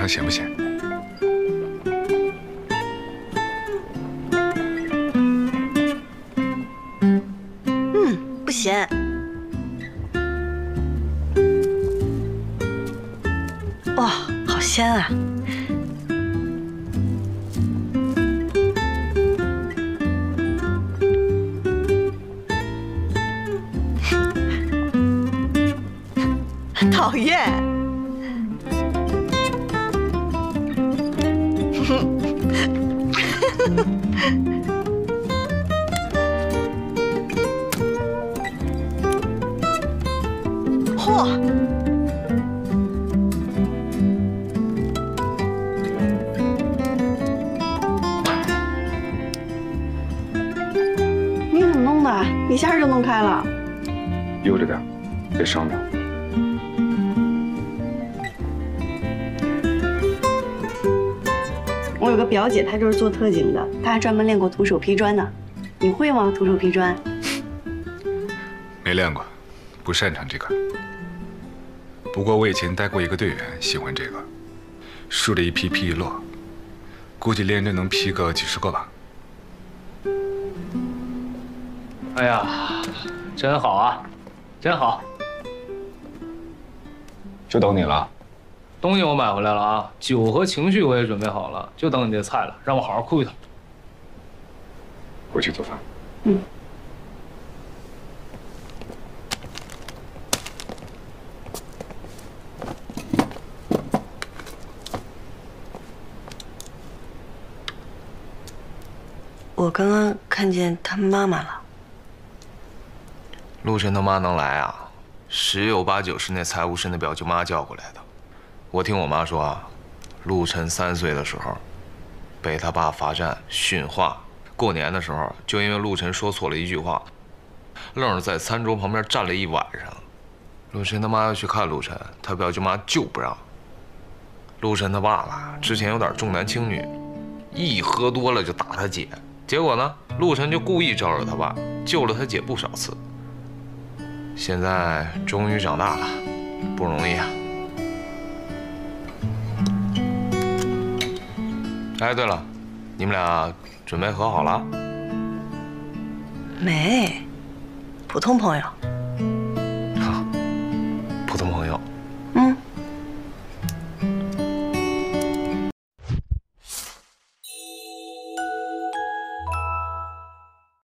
尝咸不咸？嗯，不咸。哇，好鲜啊！讨厌。嚯！你怎么弄的？一下就弄开了。悠着点，别伤着。我有个表姐，她就是做特警的，她还专门练过徒手劈砖呢。你会吗？徒手劈砖？没练过，不擅长这个。不过我以前带过一个队员，喜欢这个，竖着一劈劈一摞，估计连着能劈个几十个吧。哎呀，真好啊，真好！就等你了。东西我买回来了啊，酒和情绪我也准备好了，就等你这菜了，让我好好哭一趟。回去做饭。嗯。我刚刚看见他妈妈了。陆晨他妈能来啊？十有八九是那财务室那表舅妈叫过来的。我听我妈说啊，陆晨三岁的时候，被他爸罚站训话。过年的时候，就因为陆晨说错了一句话，愣是在餐桌旁边站了一晚上。陆晨他妈要去看陆晨，他表舅妈就不让。陆晨他爸爸之前有点重男轻女，一喝多了就打他姐。结果呢，陆晨就故意招惹他爸，救了他姐不少次。现在终于长大了，不容易啊。哎，对了，你们俩准备和好了？没，普通朋友。